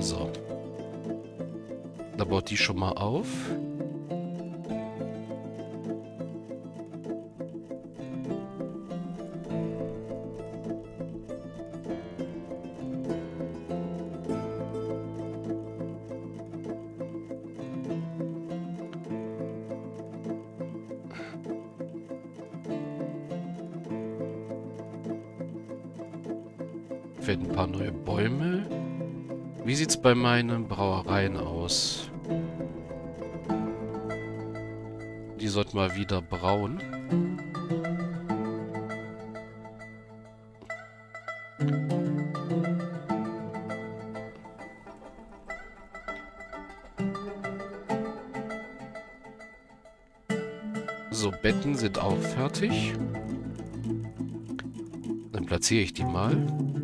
So. Da baut die schon mal auf. Bei meinen Brauereien aus? Die sollten mal wieder brauen. So, Betten sind auch fertig. Dann platziere ich die mal.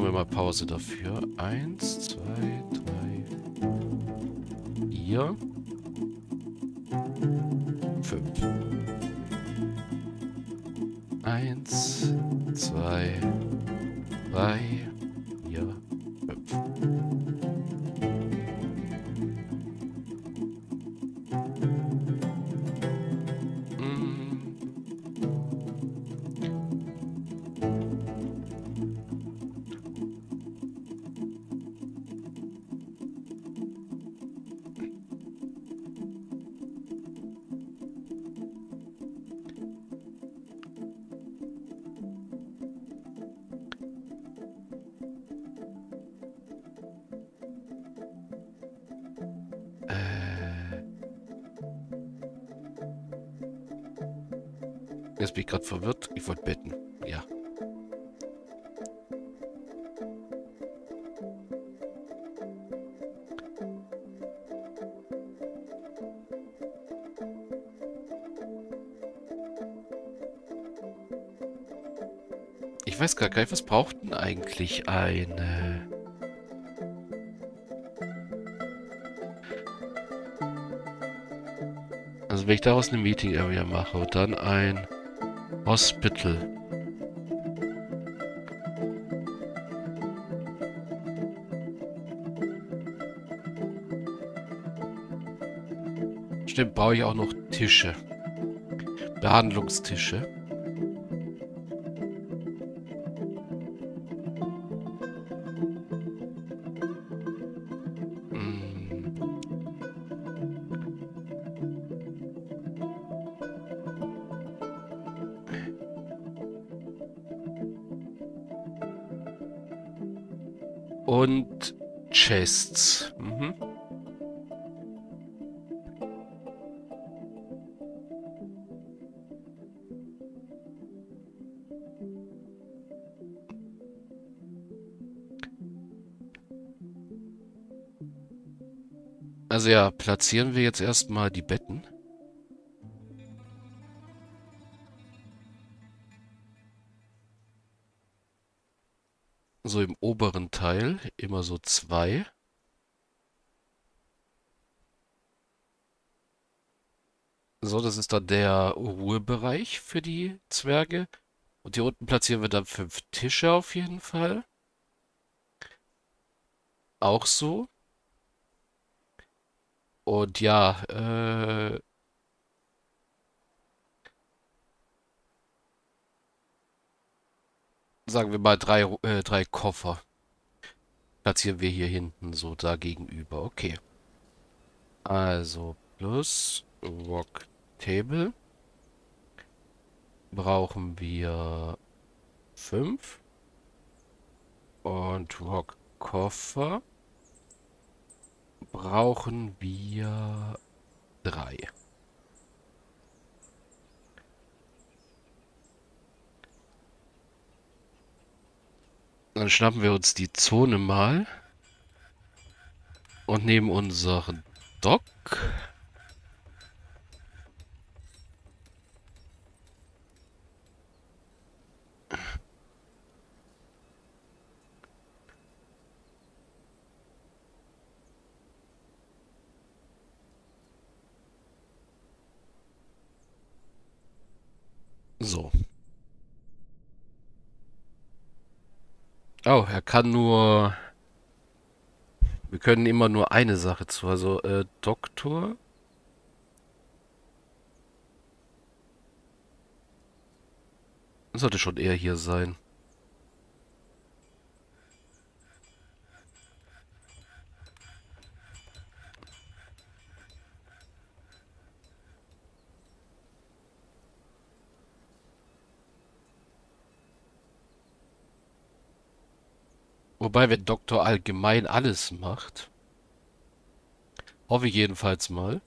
Machen wir mal Pause dafür. Eins, zwei, drei, vier, fünf. Eins, zwei, drei, Jetzt bin ich gerade verwirrt. Ich wollte betten. Ja. Ich weiß gar nicht, was braucht denn eigentlich eine... Also wenn ich daraus eine Meeting Area mache und dann ein... Hospital. Stimmt, brauche ich auch noch Tische. Behandlungstische. Chests. Mhm. Also ja, platzieren wir jetzt erstmal die Betten. Zwei. So, das ist dann der Ruhebereich für die Zwerge. Und hier unten platzieren wir dann fünf Tische auf jeden Fall. Auch so. Und ja, äh, sagen wir mal, drei, äh, drei Koffer. Platzieren wir hier hinten so da gegenüber. Okay. Also, plus Rock Table. Brauchen wir fünf. Und Rock Koffer. Brauchen wir drei. Dann schnappen wir uns die Zone mal. Und nehmen unseren Dock. So. Oh, er kann nur... Wir können immer nur eine Sache zu. Also, äh, Doktor... Sollte schon eher hier sein. Wobei, wenn Doktor allgemein alles macht, hoffe ich jedenfalls mal.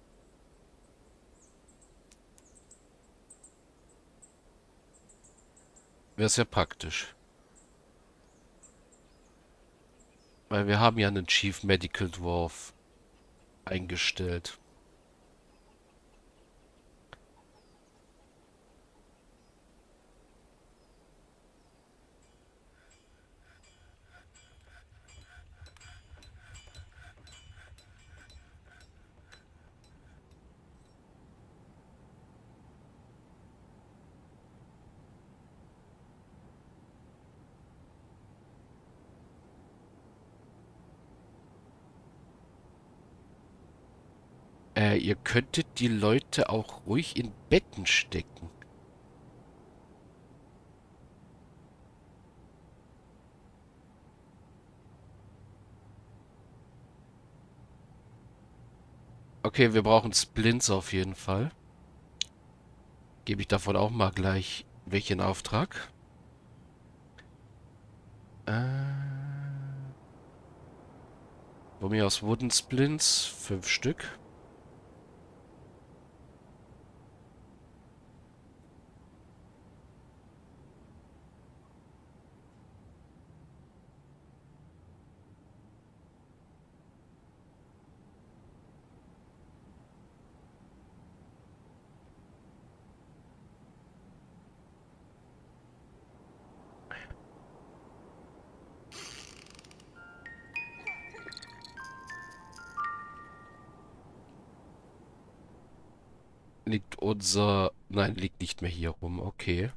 Wäre es ja praktisch. Weil wir haben ja einen Chief Medical Dwarf eingestellt. Ihr könntet die Leute auch ruhig in Betten stecken. Okay, wir brauchen Splints auf jeden Fall. Gebe ich davon auch mal gleich welchen Auftrag. Äh, von mir aus Wooden Splints, fünf Stück. Liegt unser... Nein, liegt nicht mehr hier rum. Okay.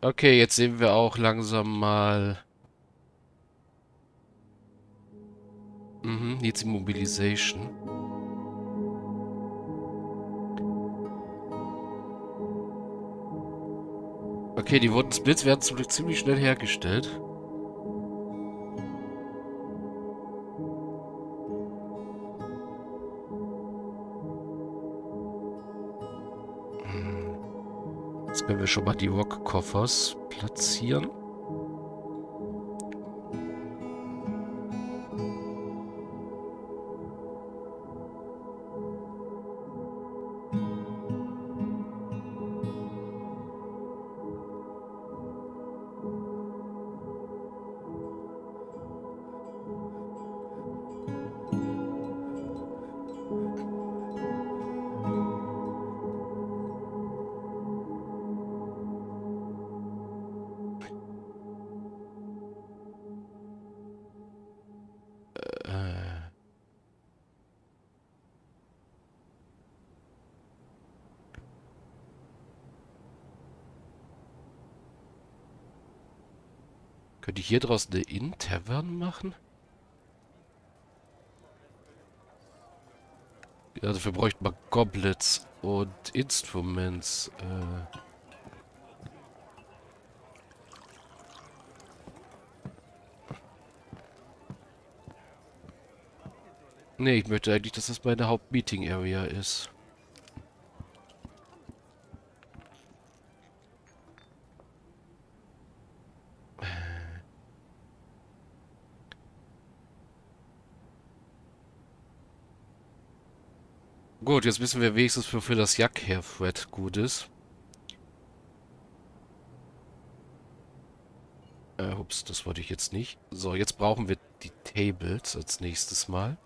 Okay, jetzt sehen wir auch langsam mal... Mhm, needs Immobilization. Okay, die wurden Splits werden zum Glück ziemlich schnell hergestellt. Hm. Jetzt können wir schon mal die Rock-Koffers platzieren. Könnte ich hier draußen eine Inn-Tavern machen? Ja, dafür bräuchte man Goblets und Instruments. Äh Nee, ich möchte eigentlich, dass das meine Haupt-Meeting-Area ist. Gut, jetzt wissen wir wenigstens, wofür das Jack-Hair-Thread gut ist. Äh, ups, das wollte ich jetzt nicht. So, jetzt brauchen wir die Tables als nächstes Mal.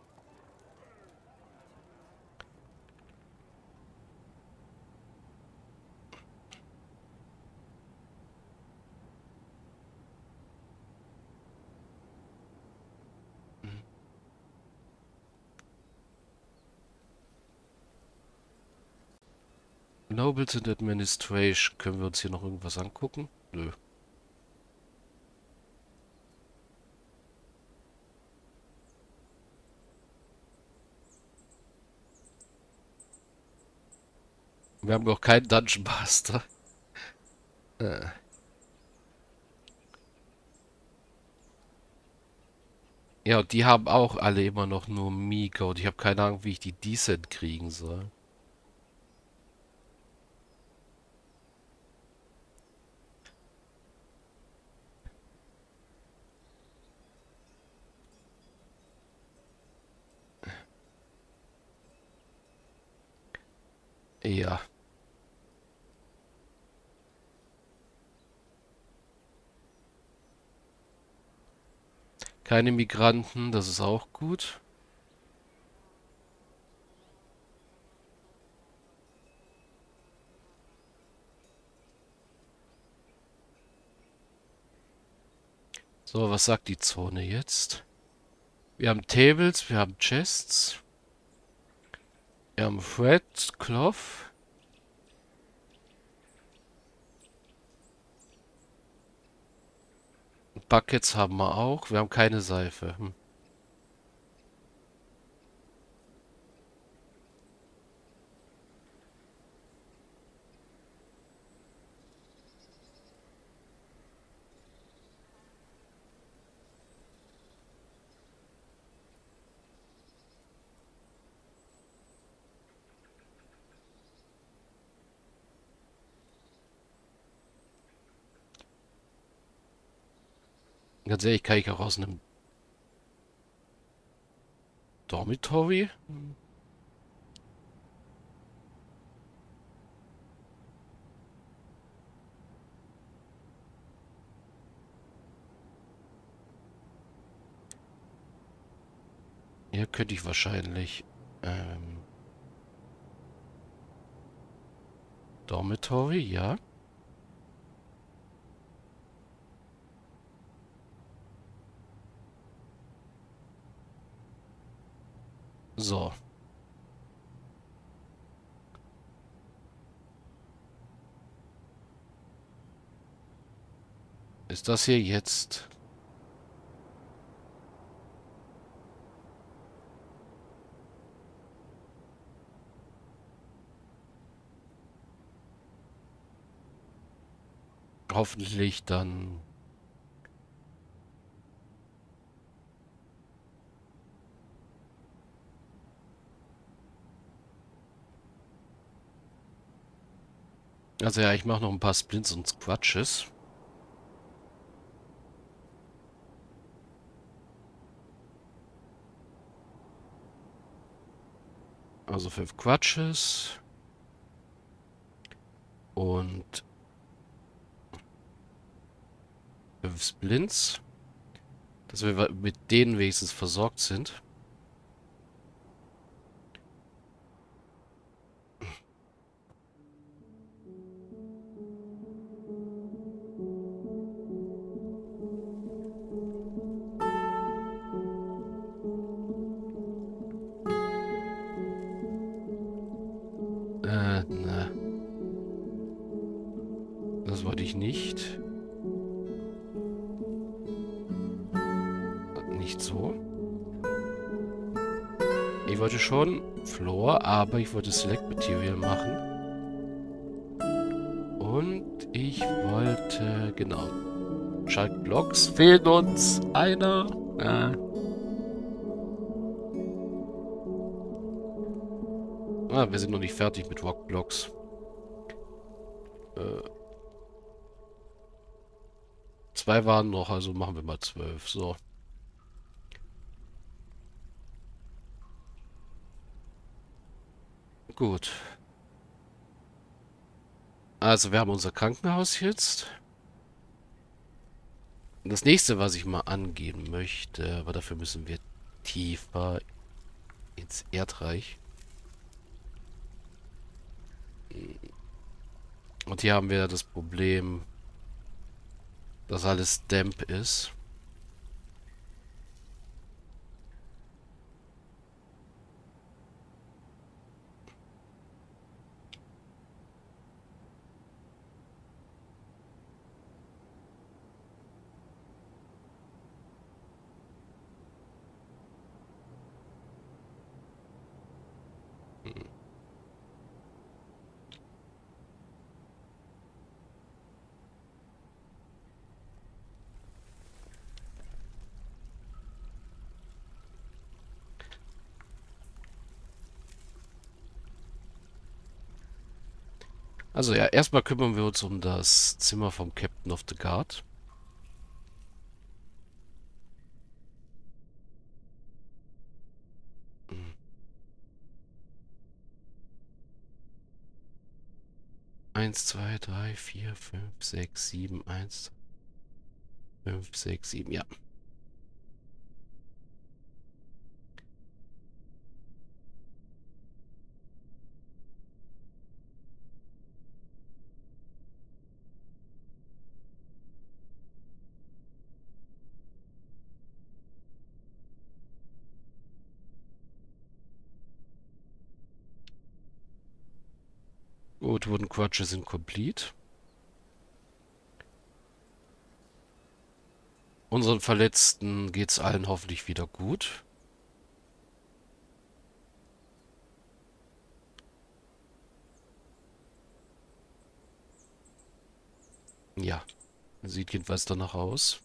Nobles and Administration. Können wir uns hier noch irgendwas angucken? Nö. Wir haben noch keinen Dungeon Master. Äh. Ja, und die haben auch alle immer noch nur Mika und ich habe keine Ahnung, wie ich die decent kriegen soll. Ja. Keine Migranten, das ist auch gut. So, was sagt die Zone jetzt? Wir haben Tables, wir haben Chests. Wir haben Fred, Cloth. Buckets haben wir auch. Wir haben keine Seife. Hm. Ganz ehrlich, kann ich auch aus einem Dormitory? Hier könnte ich wahrscheinlich ähm, Dormitory, ja. So. Ist das hier jetzt... Hoffentlich dann Also ja, ich mache noch ein paar Splints und Squatches. Also fünf Quatsches. Und fünf Splints. Dass wir mit denen wenigstens versorgt sind. Schon Floor, aber ich wollte Select Material machen. Und ich wollte, genau, Schalk Blocks fehlen uns einer. Ja. Ah, wir sind noch nicht fertig mit Rock Blocks. Äh, zwei waren noch, also machen wir mal zwölf. So. Gut. Also wir haben unser Krankenhaus jetzt. Das nächste, was ich mal angehen möchte, aber dafür müssen wir tiefer ins Erdreich. Und hier haben wir das Problem, dass alles Damp ist. Also ja, erstmal kümmern wir uns um das Zimmer vom Captain of the Guard. Eins, zwei, drei, vier, fünf, sechs, sieben, eins, fünf, sechs, sieben, ja. Gut, wurden Quatsche sind complete. Unseren Verletzten geht's allen hoffentlich wieder gut. Ja, sieht jedenfalls danach aus.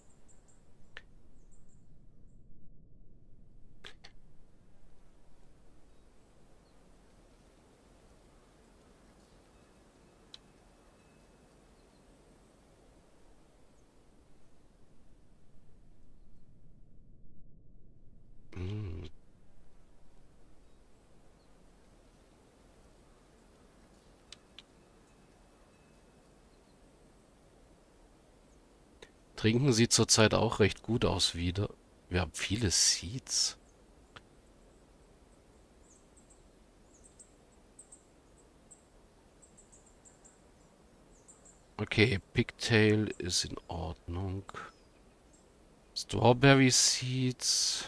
Trinken sieht zurzeit auch recht gut aus wieder. Wir haben viele Seeds. Okay, Pigtail ist in Ordnung. Strawberry Seeds.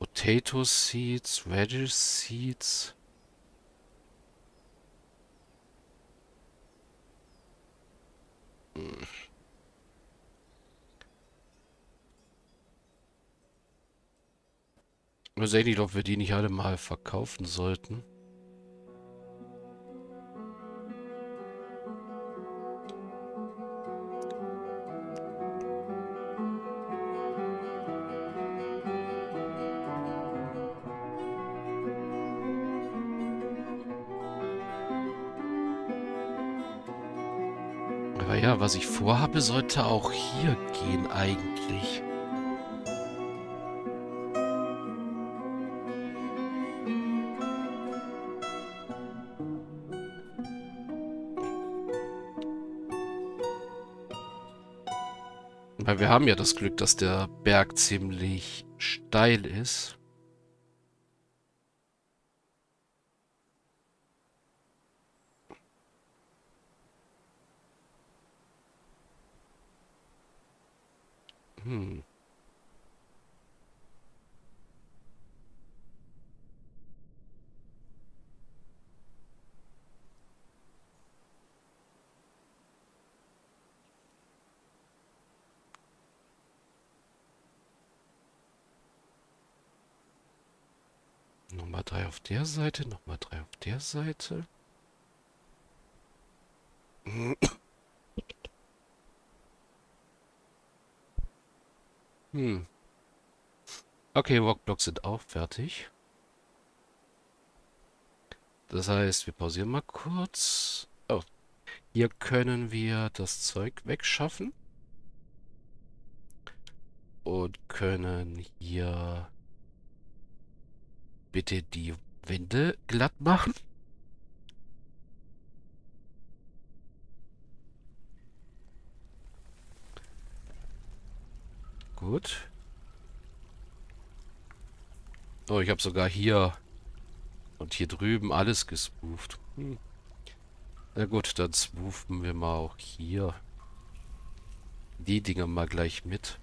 Potato Seeds, Radish Seeds. Ich weiß nicht, ob wir die nicht alle mal verkaufen sollten. Was ich vorhabe, sollte auch hier gehen eigentlich. Weil wir haben ja das Glück, dass der Berg ziemlich steil ist. Hm. Nochmal drei auf der Seite, nochmal drei auf der Seite. Hm. Okay, Rockblocks sind auch fertig. Das heißt, wir pausieren mal kurz. Oh, hier können wir das Zeug wegschaffen. Und können hier bitte die Wände glatt machen. Gut. Oh, ich habe sogar hier und hier drüben alles gespooft. Hm. Na gut, dann spoofen wir mal auch hier die Dinger mal gleich mit.